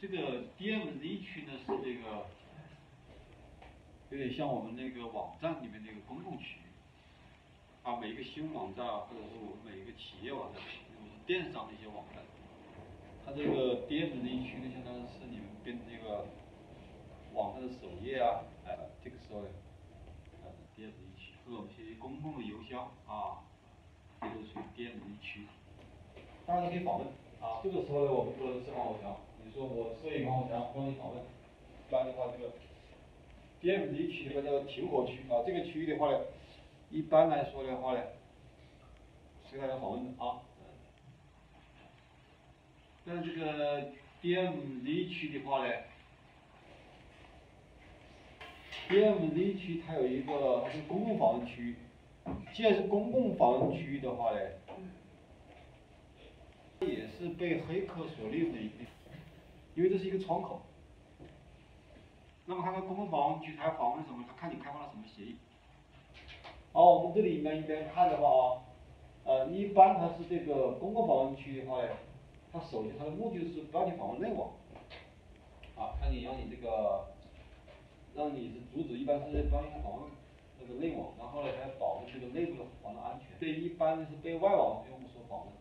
这个 DMZ 区呢是这个有点像我们那个网站里面那个公共区域，啊，每一个新网站或者是我们每一个企业网站，电商的一些网站，它这个 DMZ 区呢，相当于是你们编这个网站的首页啊，哎，这个时候呢，呃，DMZ 区和我们一些公共的邮箱啊，这都属于 DMZ 区，大家可以访问啊，这个时候呢，我们不能设防火墙。说我设一防火墙，让你访问，一般的话这个 DMZ 区的话叫停火区啊，这个区域的话呢，一般来说的话呢，是大家访问的啊。但这个 DMZ 区的话呢，DMZ 区它有一个它是公共访问区，既然是公共访问区的话呢，也是被黑客所利用的一个。因为这是一个窗口，那么它的公共访问区，它要访问什么？它看你开放了什么协议。好，我们这里面一边看的话啊，呃，一般它是这个公共访问区的话呢，它首先它的目的是不让你访问内网，啊，看你让你这个，让你是阻止，一般是不让你访问那个内网，然后呢，还要保证这个内部的网络安全。对，一般是被外网用户所访问。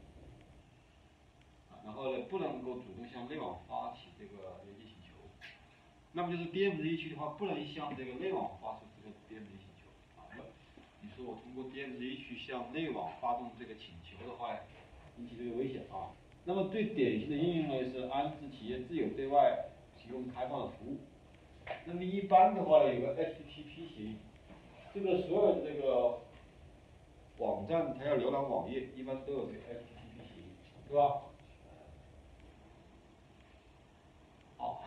然后呢，不能够主动向内网发起这个连接请求，那么就是 DMZ 区的话，不能向这个内网发出这个 DMZ 请求啊那。你说我通过 DMZ 区向内网发动这个请求的话，引起这个危险啊。那么最典型的应用呢是安置企业自有对外提供开放的服务。那么一般的话呢，有个 HTTP 协议，这个所有的这个网站它要浏览网页，一般都有这个 HTTP 协议，对吧？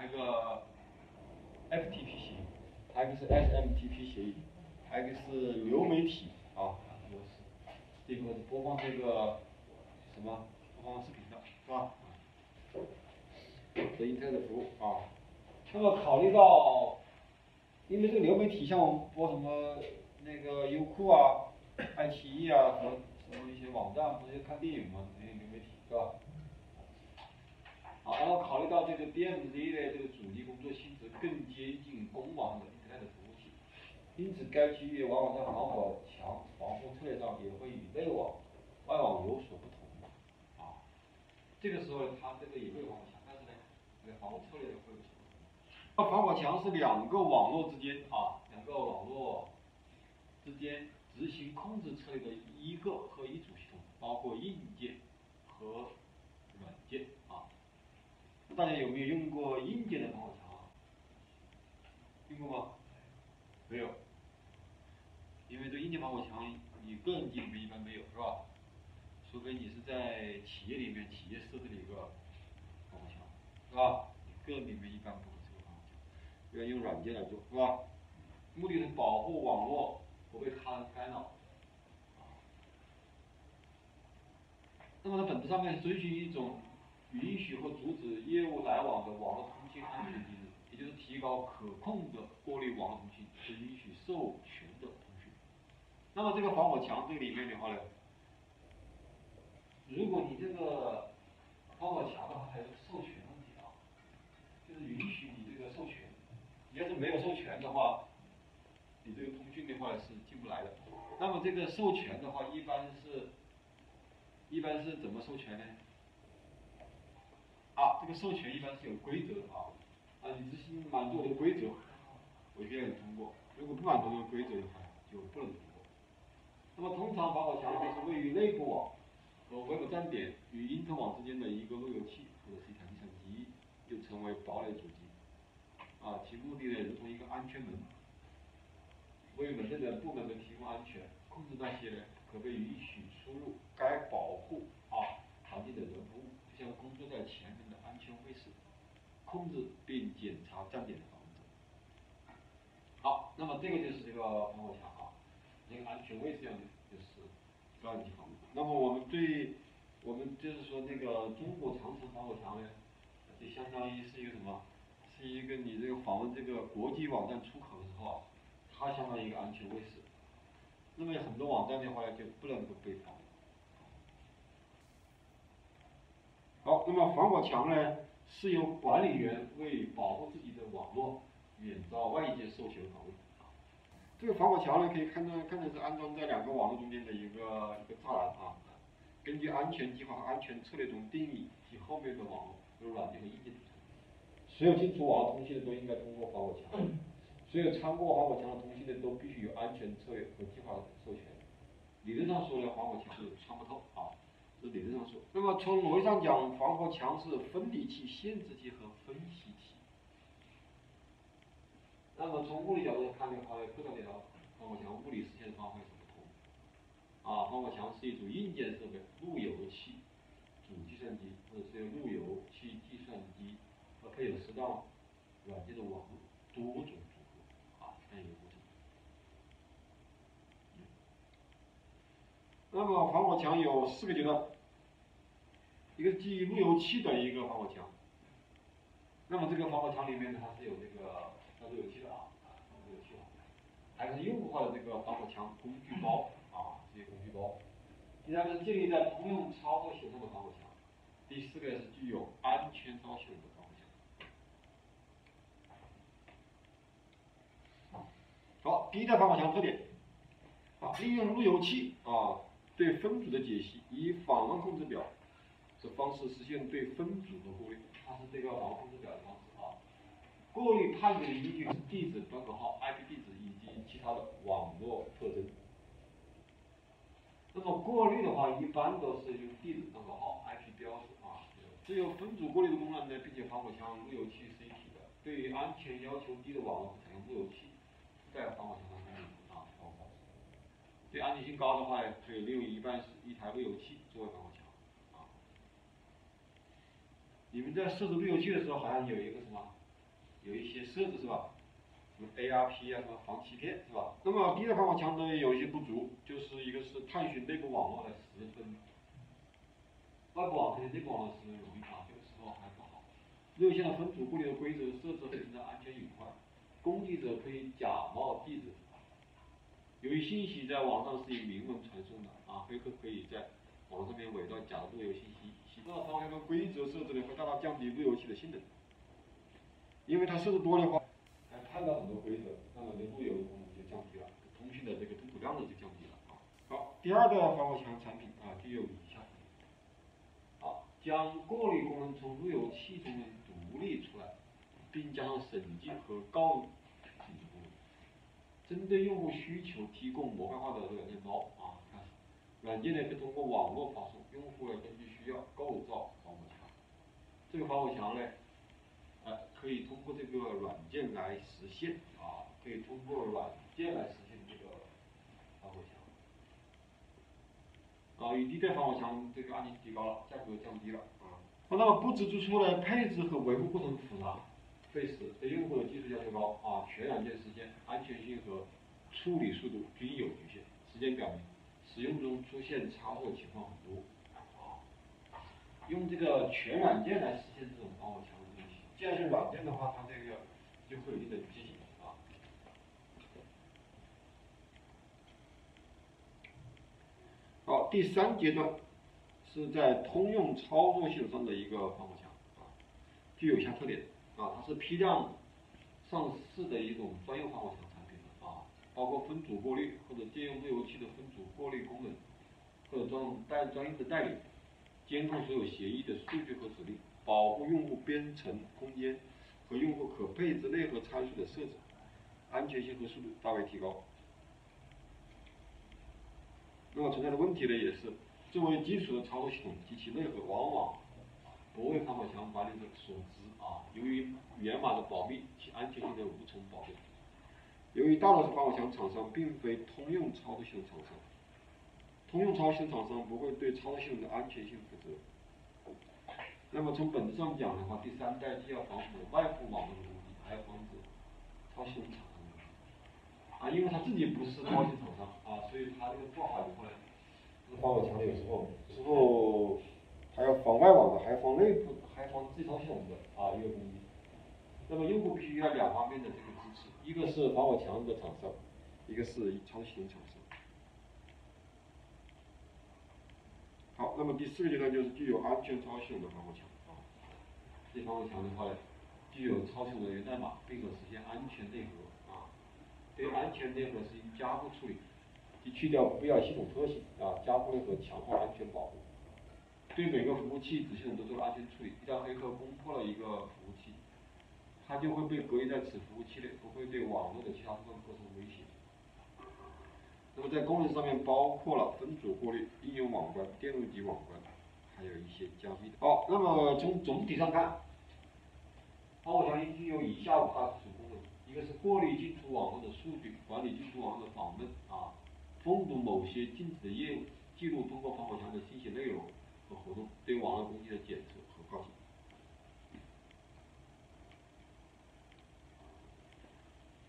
好，还有个 FTP 协议，还有一个是 SMTP 协议，还有一个是流媒体啊，模式，这个播放这个什么播放视频的，是吧？这一台的服务啊，那么考虑到，因为这个流媒体像我们播什么那个优酷啊、爱奇艺啊和什么一些网站，不是看电影嘛？那些流媒体是吧？然后考虑到这个 DMZ 的这个主力工作性质更接近公网的 Internet 服务器，因此该区域往往在防火墙防护策略上也会与内网、外网有所不同。啊，这个时候它这个也会防火墙，但是呢，这个防护策略会有所不同。那防火墙是两个网络之间啊，两个网络之间执行控制策略的一个和一组系统，包括硬件和。大家有没有用过硬件的防火墙啊？用过吗？没有。因为这硬件防火墙，你个人机里面一般没有，是吧？除非你是在企业里面，企业设置了一个防火墙，是吧？个人里面一般不会设防火墙，要用软件来做，是吧？目的是保护网络不被他人干扰。那么它本质上面遵循一种。允许和阻止业务来往的网络通信安全机制，也就是提高可控的过滤网络通信，是允许授权的通讯。那么这个防火墙这里面的话呢，如果你这个防火墙的话还有授权问题啊，就是允许你这个授权，你要是没有授权的话，你这个通讯的话是进不来的。那么这个授权的话，一般是，一般是怎么授权呢？啊，这个授权一般是有规则的啊，啊，你执行满足我的规则，我就让你通过；如果不满足这个规则的话，就不能通过。那么通常防火墙就是位于内部网和外部站点与因特网之间的一个路由器或者是一台计算机，就称为堡垒主机。啊，其目的呢如同一个安全门，为门内的部门们提供安全，控制那些呢可被允许出入该保护啊环境的人物，就像工作在前。控制并检查站点的防者。好，那么这个防火墙啊，一个安全卫士样的，就是高级防护。那么我们对，我们就是说那个中国长城防火墙呢，就相当于是一个什么？是一个你这个访问这个国际网站出口的时候啊，它相当于一个安全卫士。那么很多网站的话呢，就不能够被防。好，那么防火墙呢？是由管理员为保护自己的网络免遭外界授权访问。这个防火墙呢，可以看到，看成是安装在两个网络中间的一个一个栅栏啊。根据安全计划和安全策略中定义及后面的网络由软件和硬件组成。所有进出网络通信的都应该通过防火墙，所有穿过防火墙的通信的都必须有安全策略和计划授权。理论上说呢，防火墙是穿不透啊，这是理论上说。那么从逻辑上讲，防火墙是分离器、限制器和分析器。那么从物理角度看的话，可了解到防火墙物理实现的方法有什么不同？啊，防火墙是一组硬件设备，路由器、主计算机或者是路由器计算机和配有适当软件的网络多种组合啊，这样一个过程。那么防火墙有四个阶段，一个基于路由器的一个防火墙。那么这个防火墙里面呢，它是有这个路由器的啊，路由器的，还是用户化的这个防火墙工具包啊，这些工具包。第三个是建立在通用操作系统上的防火墙。第四个是具有安全操作系统的防火墙。好，第一代防火墙特点，啊，利用路由器啊。对分组的解析，以访问控制表的方式实现对分组的过滤，它是这个访问控制表的方式啊。过滤判别的依据是地址、端口号、IP 地址其他的网络特征。那么过滤的话，一般都是用地址、端口号、IP 标识啊。只有分组过滤的功能呢，并且防火墙路由器是一体的，对于安全要求低的网络采用路由器在防火墙上安装啊。对安全性高的话，可以利用一半是一台路由器作为防火墙，啊。你们在设置路由器的时候，好像有一个什么，有一些设置是吧？ARP 啊，什么防欺骗是吧？那么第一代防火墙呢，有一些不足，就是一个是探寻内部网络的十分，外部网和内部网络十分容易啊，这个时候还不好。路由器的分组过滤的规则设置非常的安全隐患，攻击者可以假冒地址。由于信息在网上是以明文传送的啊，黑客可以在网上面伪造假的路由信息。那防火墙的规则设置呢，会大大降低路由器的性能，因为它设置多的话，看到很多规则，那么的路由功能就降低了，通信的这个吞吐量呢就降低了啊。好，第二代防火墙产品啊，具有以下。好，将过滤功能从路由器中独立出来，并加上审计和告。针对用户需求提供模块化的软件包啊，看，软件呢是通过网络发送，用户呢根据需要构造防火墙。这个防火墙呢，呃，可以通过这个软件来实现啊，可以通过软件来实现这个防火墙。啊，与第一代防火墙这个安全提高了，价格降低了啊。那么不止之处呢，配置和维护过程复杂。费时，对用户的技术要求高啊，全软件实现安全性和处理速度均有局限。实践表明，使用中出现差错情况很多啊。用这个全软件来实现这种防火墙，既然是软件的话，它这个就会有一定的机警啊。好，第三阶段是在通用操作系统上的一个防火墙啊，具有以下特点。啊，它是批量上市的一种专用防火墙产品啊，包括分组过滤或者借用路由器的分组过滤功能，或者专带专用的代理，监控所有协议的数据和指令，保护用户编程空间和用户可配置内核参数的设置，安全性和速度大为提高。那么存在的问题呢，也是作为基础的操作系统及其内核往往不为防火墙管理者所知。啊，由于源码的保密，其安全性的无从保证。由于大多数防火墙厂商并非通用操作系统厂商，通用操作系统厂商不会对操作系统的安全性负责。那么从本质上讲的话，第三代既要防止外部网络的攻击，还要防止操作系统厂商的攻击。啊，因为他自己不是操作系统厂商啊，所以他这个做好以后呢，这个防火墙有时候，有时候还要防外网的，还要防内部。开放自操系统的啊一个工艺，那么用户必须要两方面的这个支持，一个是防火墙的厂商，一个是操作系统厂商。好，那么第四个阶段就是具有安全操作系统的防火墙啊。这防火墙的话呢，具有超强的源代码，并可实现安全内核啊。对安全内核实行加固处理，即去掉不必要系统特性啊，加固内核强化安全保护。对每个服务器子系统都做了安全处理，一旦黑客攻破了一个服务器，它就会被隔离在此服务器内，不会对网络的其他部分构成威胁。那么在功能上面包括了分组过滤、应用网关、电路级网关，还有一些加密的。好，那么从总体上看，防火墙具有以下五大主功能：一个是过滤进出网络的数据，管理进出网络的访问啊，封堵某些禁止的业务，记录通过防火墙的信息内容和。活动对网络攻击的检测和告警。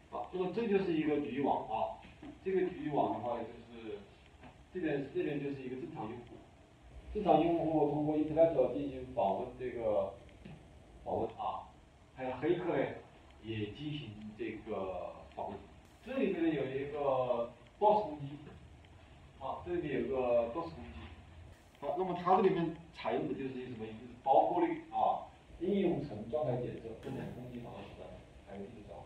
好，那么这就是一个局域网啊。这个局域网的话，就是这边这边就是一个正常用户，正常用户通过 Internet 进行访问这个访问啊，还有黑客呢也进行这个访问。这里面有一个 DOS 攻击，啊，这里有个 DOS 攻击。好，那么它这里面采用的就是一什么？就是包过滤啊，应用层状态检测这两个、生产攻击防止的，还有地址召唤。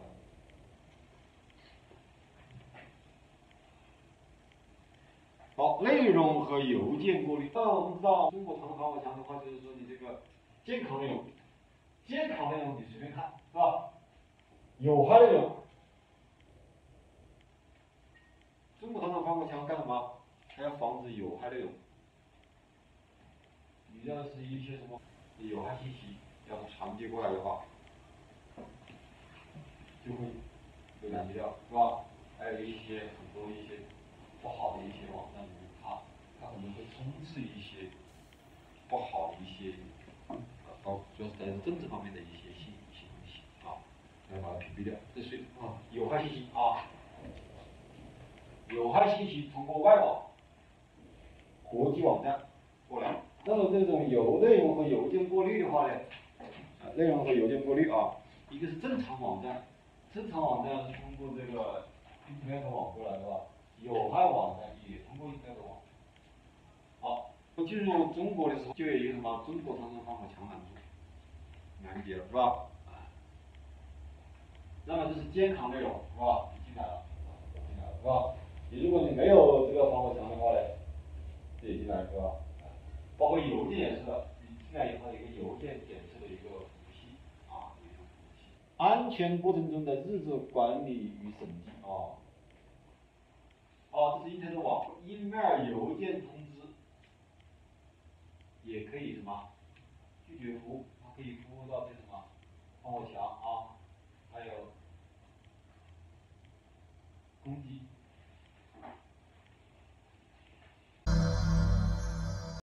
好，内容和邮件过滤。那我们知道，中国长防火墙的话，就是说你这个健康内容，健康内容你随便看，是吧？有害内容，中国长城防火墙干什么？它要防止有害内容。你要是一些什么有害信息，要是传递过来的话，就会被拦截掉，是吧？还有一些很多一些不好的一些网站，可能会充斥一些不好的一些，啊，包主要是在政治方面的一些信息东西啊，要把它屏蔽掉。这是啊，有害信息啊，有害信息通过外网、国际网站过来。那么这种邮内容和邮件过滤的话呢，啊，内容和邮件过滤啊，一个是正常网站，正常网站是通过这个 Internet 网过来的吧？有害网站也通过 Internet 网。进入中国的时候就有一个什么中国长城防火墙拦住，拦截了是吧？啊，那么这是健康内容是吧？进来了，进来了是吧？你如果你没有这个防火墙的话呢，这也进来是吧？包括邮件也是，你进来以后一个邮件检测的一个服务器啊，一个服务器。安全过程中的日志管理与审计啊。哦，这是一天的网，email 邮件通知，也可以什么拒绝服务，它可以服务到这什么防火墙啊，还有攻击。